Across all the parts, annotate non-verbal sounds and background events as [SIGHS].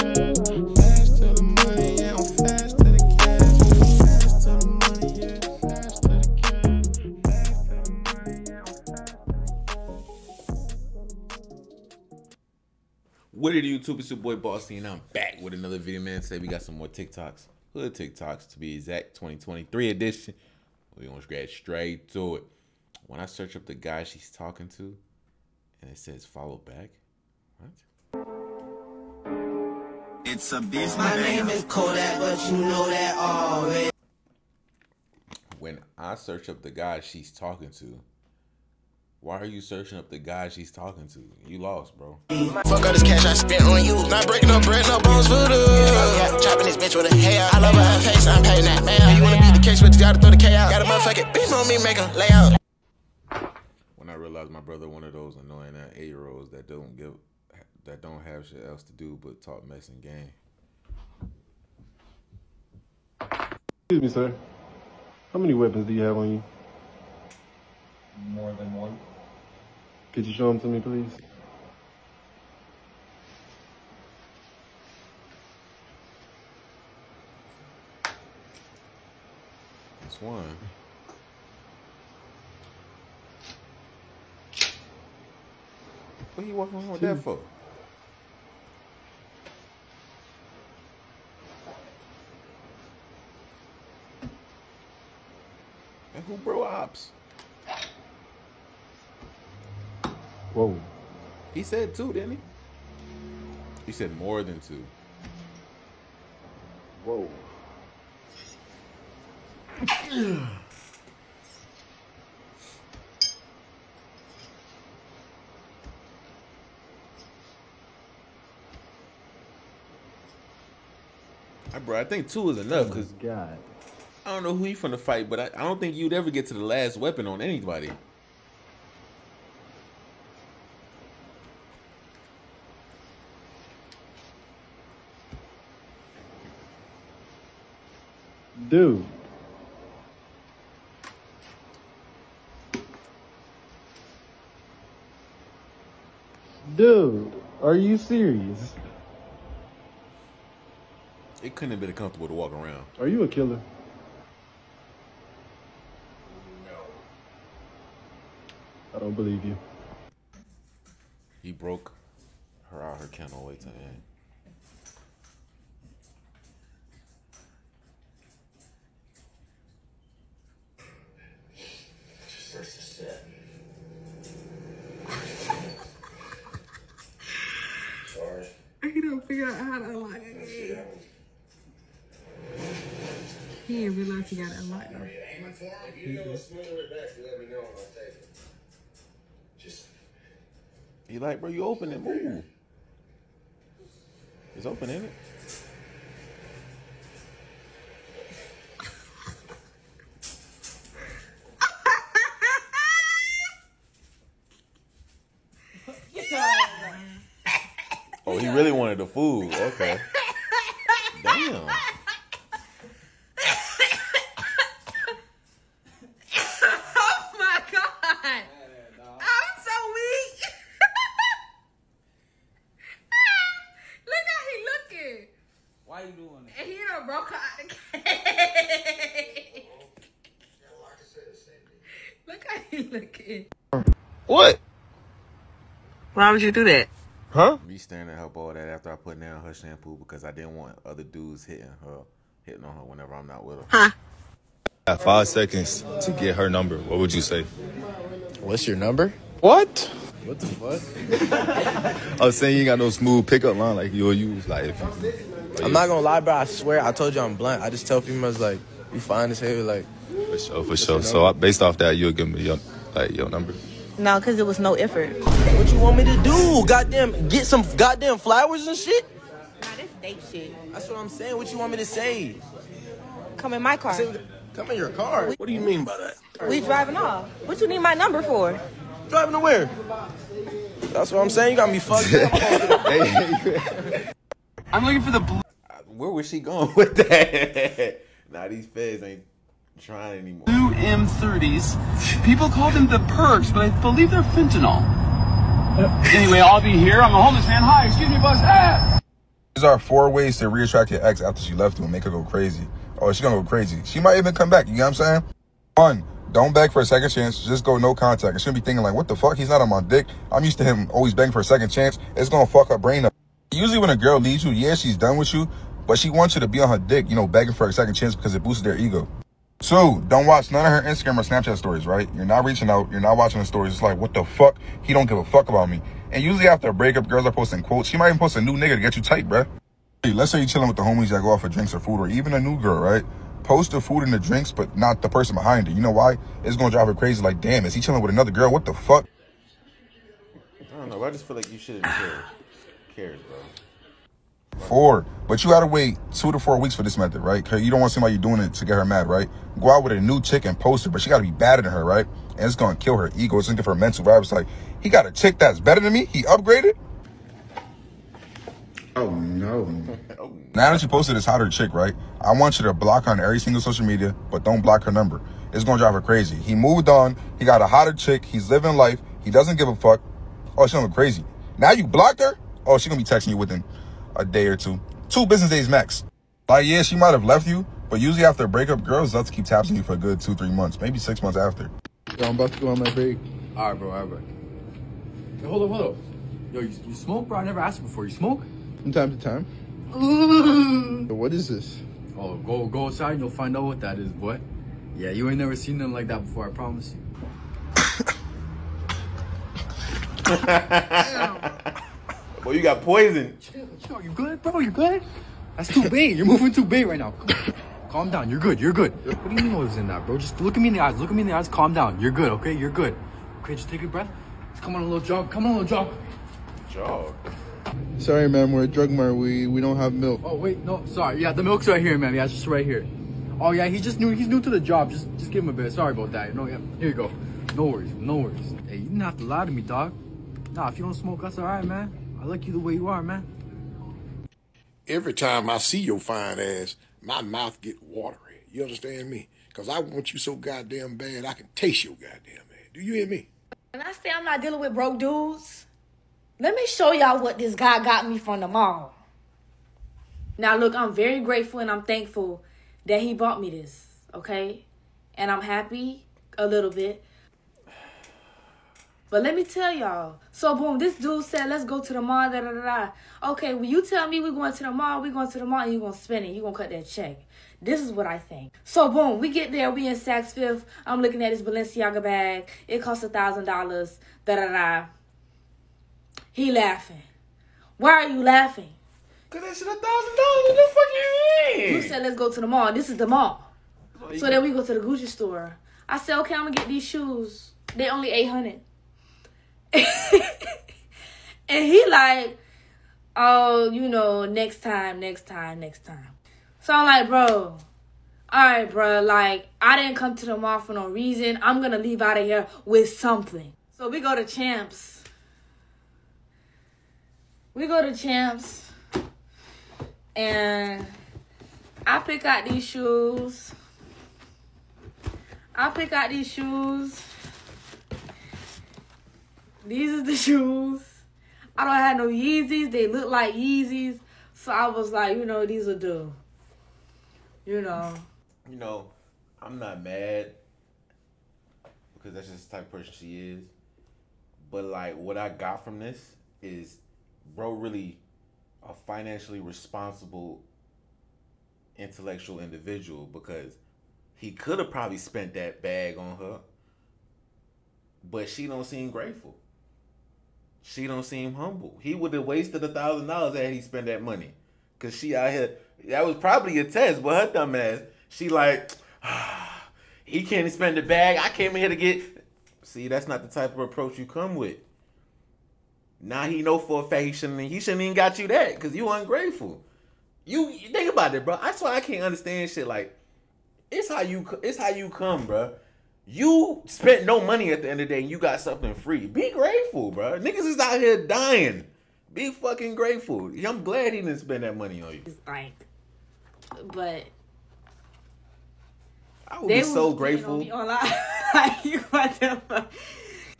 What it YouTube? It's your boy Bossni, and I'm back with another video, man. Today we got some more TikToks, hood TikToks to be exact, 2023 edition. We gonna get straight to it. When I search up the guy she's talking to, and it says follow back, what? It's a beast. My name is Kodak, but you know that already. When I search up the guy she's talking to, why are you searching up the guy she's talking to? You lost, bro. Fuck all this cash I spent on you. Not breaking up bread, no bones for the. Yeah, chopping this bitch with a hair. I love her face, I'm paying that man. You wanna be the case, but you gotta throw the K out. Got a motherfucking beef on me, make a layout. When I realized my brother one of those annoying uh, eight year olds that don't give, that don't have shit else to do but talk mess and game. Excuse me, sir. How many weapons do you have on you? More than one. Could you show them to me, please? That's one. What are you walking around with that for? And who bro ops? Whoa. He said two, didn't he? He said more than two. Whoa. I, bro, I think two is enough oh because God. I don't know who he from the fight, but I, I don't think you'd ever get to the last weapon on anybody. Dude. Dude, are you serious? It couldn't have been comfortable to walk around. Are you a killer? No. I don't believe you. He broke her out her kennel way to the end. Just starts to sit. Sorry. He don't figure out how to unlock it. He didn't he got to unlock it. Aiming for him. If you know a smoother it back, you let me know and I'll take it. Just He like, bro, you open it, move. It's open, ain't it? Oh, he really wanted the food. Okay. Thing. Look how he looking. What? Why would you do that? Huh? Me staring at her ball that after I put down her shampoo because I didn't want other dudes hitting her, hitting on her whenever I'm not with her. Huh? Got five seconds to get her number. What would you say? What's your number? What? What the fuck? [LAUGHS] I was saying you ain't got no smooth pickup line like you'll use. Like if you, I'm not gonna lie, bro. I swear, I told you I'm blunt. I just tell females like, you fine as hell. Like, for sure, for sure. So I, based off that, you'll give me your like your number. No, because it was no effort. what you want me to do? Goddamn, get some goddamn flowers and shit. Nah, this date shit. That's what I'm saying. What you want me to say? Come in my car. Come in your car. What do you mean by that? We driving off. What you need my number for? Driving to where? That's what I'm saying. You got me fucked up. [LAUGHS] I'm looking for the blue. Where was she going [LAUGHS] with that? nah, these feds ain't trying anymore. Blue M30s. People call them the perks, but I believe they're fentanyl. Anyway, I'll be here. I'm a homeless man. Hi, excuse me, boss. Ah! These are four ways to reattract your ex after she left you and make her go crazy. Oh, she gonna go crazy. She might even come back. You know what I'm saying? One, don't beg for a second chance. Just go no contact. I shouldn't be thinking like, what the fuck? He's not on my dick. I'm used to him always begging for a second chance. It's gonna fuck her brain up. Usually when a girl leaves you, yeah, she's done with you, but she wants you to be on her dick, you know, begging for a second chance because it boosts their ego. Two, don't watch none of her Instagram or Snapchat stories, right? You're not reaching out. You're not watching the stories. It's like, what the fuck? He don't give a fuck about me. And usually after a breakup, girls are posting quotes. She might even post a new nigga to get you tight, bruh. Let's say you're chilling with the homies that go out for drinks or food, or even a new girl, right? Post the food and the drinks, but not the person behind it. You know why? It's gonna drive her crazy. Like, damn, is he chilling with another girl? What the fuck? I don't know. I just feel like you shouldn't care. Cares, bro. Four, but you gotta wait two to four weeks for this method, right? Cause you don't want somebody doing it to get her mad, right? Go out with a new chick and post her, but she gotta be better than her, right? And it's gonna kill her ego. It's gonna give her mental vibes. Like, he got a chick that's better than me. He upgraded. Oh no. Now that you posted this hotter chick, right? I want you to block her on every single social media, but don't block her number. It's gonna drive her crazy. He moved on. He got a hotter chick. He's living life. He doesn't give a fuck. Oh, she's going crazy. Now you blocked her? Oh, she's gonna be texting you within a day or two. Two business days max. Like, yeah, she might have left you, but usually after a breakup, girls love to keep tapping you for a good two, three months, maybe six months after. Yo, I'm about to go on my break. All right, bro. All right, bro. Yo, hold up, hold up. Yo, you, you smoke, bro? I never asked you before. You smoke? From time to time. [LAUGHS] Yo, what is this? Oh, go go outside and you'll find out what that is, boy. Yeah, you ain't never seen nothing like that before. I promise you. [LAUGHS] [LAUGHS] Boy, you got poison. Yo, you good, bro? You good? That's too big. You're moving too big right now. Calm down. You're good. You're good. What do you mean what was in that, bro? Just look at me in the eyes. Look at me in the eyes. Calm down. You're good, okay? You're good. Okay, just take a breath. Let's come on a little jog. Come on a little jog. Jog. Sorry, man. We're a drug mart. We we don't have milk. Oh wait, no, sorry. Yeah, the milk's right here, man. Yeah, it's just right here. Oh yeah, he's just new. He's new to the job. Just just give him a bit. Sorry about that. No, yeah. Here you go. No worries. No worries. Hey, you didn't have to lie to me, dog. Nah, if you don't smoke, that's all right, man. I like you the way you are, man. Every time I see your fine ass, my mouth get watery. You understand me? Cause I want you so goddamn bad, I can taste your goddamn ass. Do you hear me? When I say I'm not dealing with broke dudes, let me show y'all what this guy got me from the mall. Now, look, I'm very grateful and I'm thankful that he bought me this, okay? And I'm happy a little bit. But let me tell y'all. So, boom, this dude said, let's go to the mall, da da da da. Okay, when you tell me we're going to the mall, we're going to the mall, and you're going to spend it. You're going to cut that check. This is what I think. So, boom, we get there. We in Saks Fifth. I'm looking at this Balenciaga bag. It costs a $1,000. Da da da. He laughing. Why are you laughing? Cause that shit a thousand dollars. What the fuck you mean? You said let's go to the mall. This is the mall. So then we go to the Gucci store. I said, okay, I'm gonna get these shoes. They only eight hundred. [LAUGHS] and he like, oh, you know, next time, next time, next time. So I'm like, bro, all right, bro. Like, I didn't come to the mall for no reason. I'm gonna leave out of here with something. So we go to Champs. We go to Champs, and I pick out these shoes. I pick out these shoes. These are the shoes. I don't have no Yeezys. They look like Yeezys. So I was like, you know, these will do. You know. You know, I'm not mad because that's just the type of person she is. But like, what I got from this is, bro, really a financially responsible, intellectual individual because he could have probably spent that bag on her, but she don't seem grateful. She don't seem humble. He would have wasted a thousand dollars had he spent that money, cause she out here. That was probably a test, but her dumb ass, she like, ah, [SIGHS] he can't spend the bag. I came here to get. See, that's not the type of approach you come with. Now he know for a fact he shouldn't. He shouldn't even got you that because you ungrateful. You think about it, bro. That's why I can't understand shit. Like, it's how you. It's how you come, bro. You spent no money at the end of the day and you got something free. Be grateful, bro. Niggas is out here dying. Be fucking grateful. I'm glad he didn't spend that money on you. It's like, but I would be so grateful. on me online. [LAUGHS] like you what the fuck?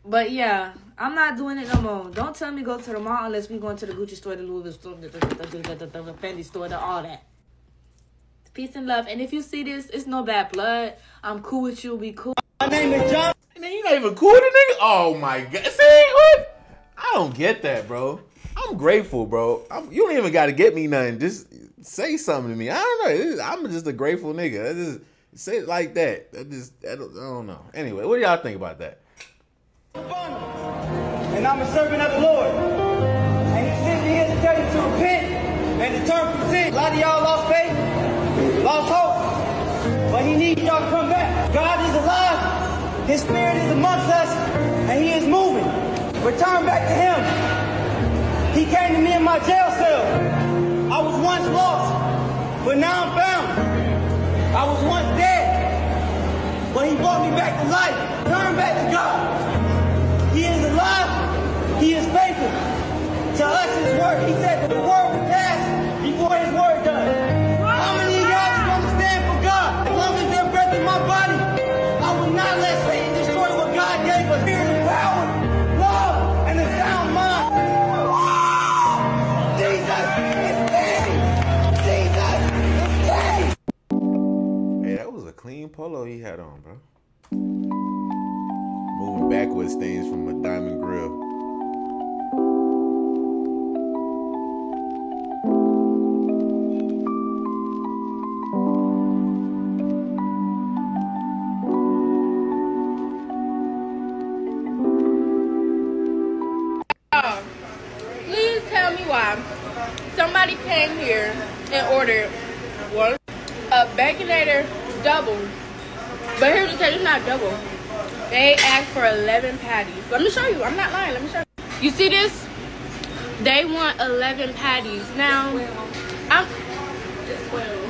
But yeah, I'm not doing it no more. Don't tell me go to the mall unless we going to the Gucci store, the Louis Vuitton store, the, the, the, the, the, the Fendi store, the, all that. Peace and love. And if you see this, it's no bad blood. I'm cool with you. We cool. My name is John. Man, you not even cool a nigga? Oh my god. See what? I don't get that, bro. I'm grateful, bro. I'm, you don't even got to get me nothing. Just say something to me. I don't know. I'm just a grateful nigga. I just say it like that. I just I don't, I don't know. Anyway, what do y'all think about that? and I'm a servant of the Lord. And he sent me here to tell you to repent and to turn from sin. A lot of y'all lost faith, lost hope, but he needs y'all to come back. God is alive. His spirit is amongst us, and he is moving. Return back to him. He came to me in my jail cell. I was once lost, but now I'm found. I was once dead, but he brought me back to life. Turn back to God. He is alive. He is faithful. To us, his word. He said the word polo he had on, bro. Moving backwards things from a diamond grill. 11 patties. Let me show you. I'm not lying. Let me show you. You see this? They want 11 patties. Now, I'm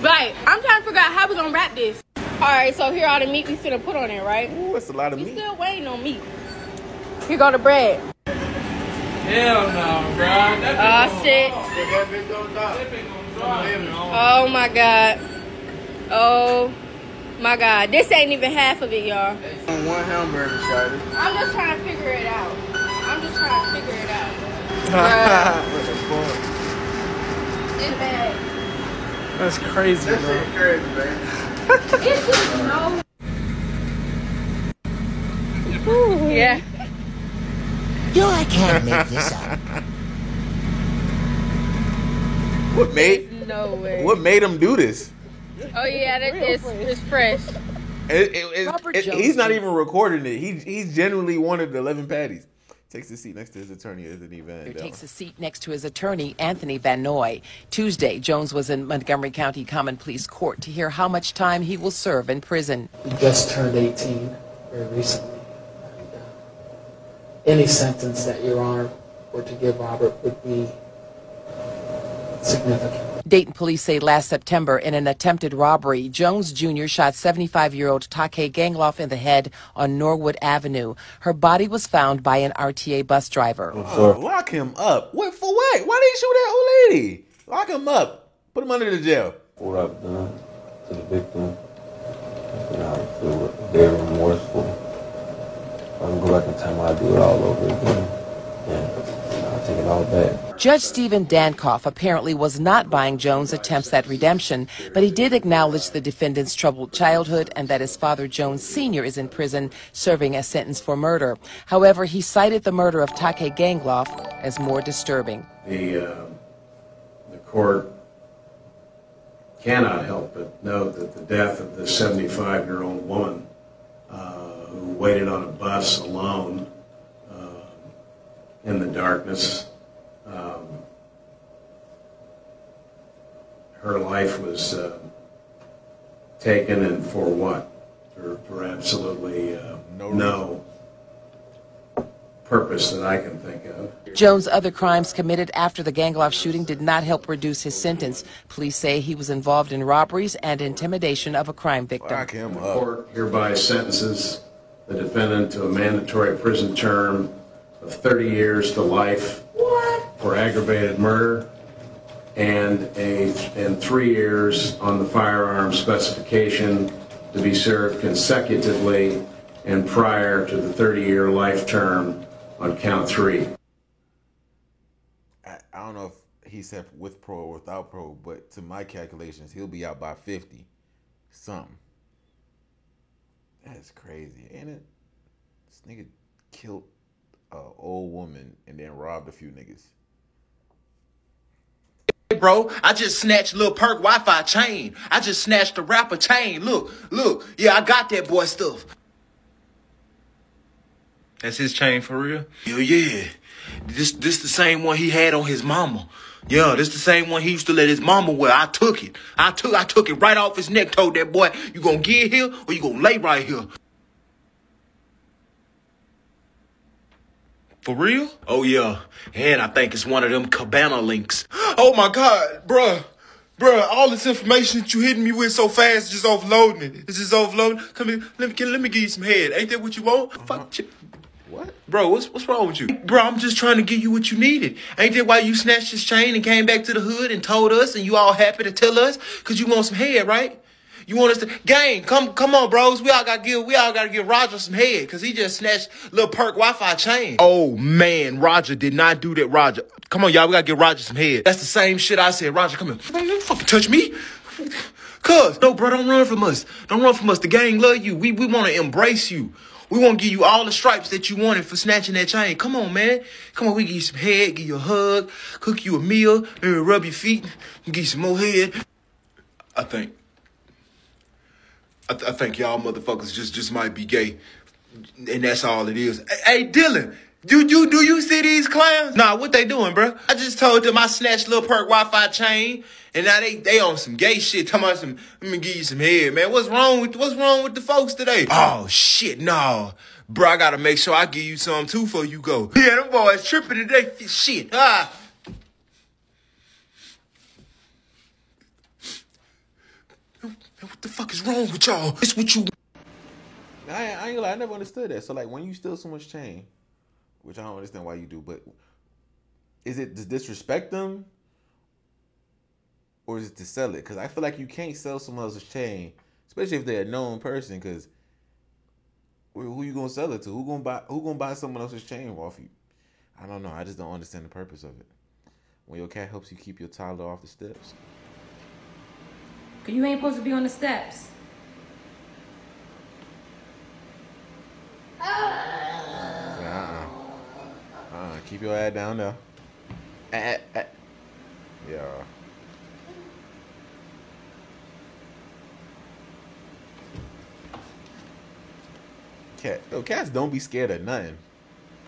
right. I'm trying to figure out how we're gonna wrap this. All right, so here all the meat we finna put on it, right? Ooh, that's a lot of we meat. still waiting on meat. Here go the bread. Hell no, bro. Oh shit. Oh my god. Oh my god. This ain't even half of it, y'all. One hamburger, shawty. I'm just trying to figure it out. I'm just trying to figure it out. [LAUGHS] It's bad. That's crazy, bro. crazy, man. [LAUGHS] It's just no. Yeah. Yo, I can't make this up. What made No way. what made him do this? Oh yeah, that is it's fresh. It- it- it- it- he's not even recording it. He he genuinely wanted the 11 patties. Takes a seat next to his attorney, Anthony He Van Dell. takes a seat next to his attorney, Anthony Van Noy. Tuesday, Jones was in Montgomery County Common Pleas Court to hear how much time he will serve in prison. He just turned 18 very recently. And, uh, any sentence that Your Honor were to give Robert would be significant. Dayton police say last September, in an attempted robbery, Jones Jr. shot 75 year old Take Gangloff in the head on Norwood Avenue. Her body was found by an RTA bus driver. Oh, uh, lock him up. What for what? Why did he shoot that old lady? Lock him up. Put him under the jail. what I've done to the victim. You know, I feel very remorseful. If I can go back in time, I'd do it all over again. And I'll take it all back. Judge Stephen Dankof apparently was not buying Jones' attempts at redemption, but he did acknowledge the defendant's troubled childhood and that his father, Jones Sr., is in prison serving a sentence for murder. However, he cited the murder of Take Gangloff as more disturbing. The, uh, the court cannot help but note that the death of this 75 year old woman uh, who waited on a bus alone uh, in the darkness, um, her life was uh, taken, and for what? For, for absolutely uh, no purpose that I can think of. Jones' other crimes committed after the Gangloff shooting did not help reduce his sentence. Police say he was involved in robberies and intimidation of a crime victim. The court hereby sentences the defendant to a mandatory prison term of 30 years to life for aggravated murder and a and three years on the firearm specification to be served consecutively and prior to the 30-year life term on count three. I, I don't know if he said with pro or without pro, but to my calculations, he'll be out by 50 something. That's crazy, ain't it? This nigga killed a old woman and then robbed a few niggas. Bro, I just snatched Lil Perk Wi-Fi chain. I just snatched the rapper chain. Look, look. Yeah, I got that boy stuff. That's his chain for real? Hell yeah. This this the same one he had on his mama. Yeah, this the same one he used to let his mama wear. I took it. I took I took it right off his neck, told that boy, you gonna get here or you gonna lay right here. For real? Oh yeah. And I think it's one of them cabana links. [GASPS] Oh my god, bruh. Bruh, all this information that you hitting me with so fast is just offloading it. It's just offloading. Come here, let me can, let me give you some head. Ain't that what you want? Uh-huh. Fuck you. What? Bro, what's what's wrong with you? Bro, I'm just trying to give you what you needed. Ain't that why you snatched this chain and came back to the hood and told us and you all happy to tell us? Cause you want some head, right? You want us to gang, come come on, bros. We all gotta give we all gotta give Roger some head because he just snatched little perk Wi-Fi chain. Oh man, Roger did not do that. Roger. Come on, y'all, we gotta give Roger some head. That's the same shit I said. Roger, come here. Don't fucking touch me. Cuz, no, bro, don't run from us. Don't run from us. The gang love you. We we wanna embrace you. We want to give you all the stripes that you wanted for snatching that chain. Come on, man. Come on, we give you some head, give you a hug, cook you a meal, maybe rub your feet, give you some more head. I think. I, th- I think y'all motherfuckers just just might be gay, and that's all it is. Hey, Dylan. Do you do you see these clowns? Nah, what they doing, bro? I just told them I snatched Lil Perk Wi-Fi chain, and now they they on some gay shit. Talking about some, let me give you some head, man. What's wrong with what's wrong with the folks today? Oh shit, nah, bro. I gotta make sure I give you some too before you go. Yeah, them boys tripping today. Shit, ah. What the fuck is wrong with y'all? It's what you. I, I ain't gonna lie, I never understood that. So like when you steal someone's chain, which I don't understand why you do, but is it to disrespect them? Or is it to sell it? Because I feel like you can't sell someone else's chain, especially if they're a known person, because who you gonna sell it to? Who gonna buy who gonna buy someone else's chain off you? I don't know. I just don't understand the purpose of it. When your cat helps you keep your toddler off the steps. Cause you ain't supposed to be on the steps. Uh-uh. Uh-uh. Keep your head down there. Eh, eh, eh. Yeah. Cat. Yo, cats don't be scared of nothing.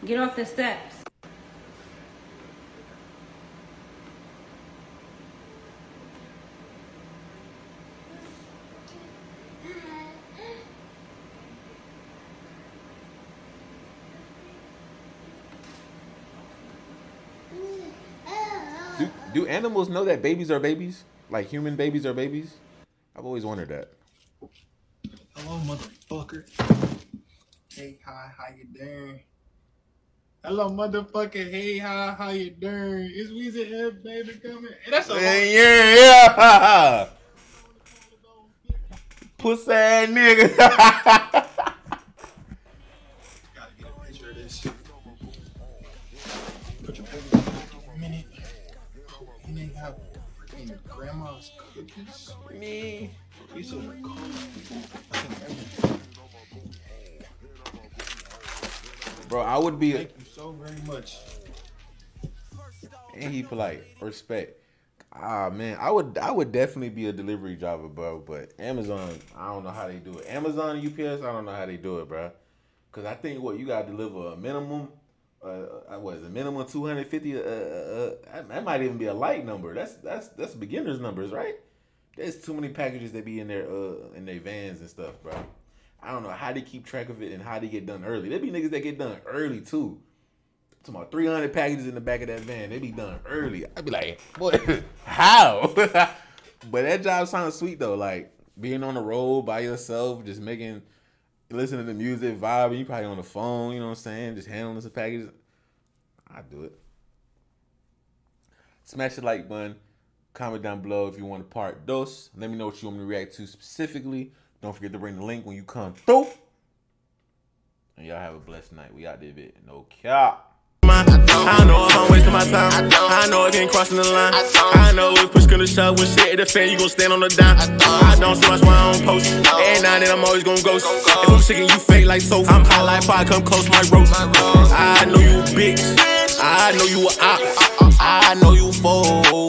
Get off the steps. Do, do animals know that babies are babies? Like human babies are babies? I've always wondered that. Hello, motherfucker. Hey, hi, how you doing? Hello, motherfucker. Hey, hi, how you doing? Is Weezy F baby coming? Hey, that's a Yeah, yeah, yeah. [LAUGHS] Pussy ass nigga. [LAUGHS] Me. These are cool. I. Bro, I would be. Thank you so very much. And he polite. Respect. Ah man, I would I would definitely be a delivery driver, bro. But Amazon, I don't know how they do it. Amazon and UPS, I don't know how they do it, bro. Cause I think what you gotta deliver a minimum, uh, uh, what is it, minimum two hundred fifty? Uh, uh, uh, that- that might even be a light number. That's that's that's beginners numbers, right? There's too many packages that be in their uh in their vans and stuff, bro. I don't know how they keep track of it and how they get done early. There be niggas that get done early too. Talking about 300 packages in the back of that van. They be done early. I'd be like, boy, [LAUGHS] how? [LAUGHS] but that job sounds sweet though. Like being on the road by yourself, just making, listening to the music, vibing. You probably on the phone, you know what I'm saying? Just handling some packages. I do it. Smash the like button. Comment down below if you want a part dos. Let me know what you want me to react to specifically. Don't forget to bring the link when you come through. And y'all have a blessed night. We out there, bit. No cap. I know if I'm wasting my time. I know if you ain't crossing the line. I know if push gonna shove shit fan, you gon' stand on the dime. I don't much why I don't post. Every now and then I'm always gon' ghost. If I'm sick and you fake like so, I'm high like fire, come close my. I know you bitch. I know you a op. I know you fool.